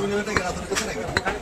自分のやりたいから取り越せないから。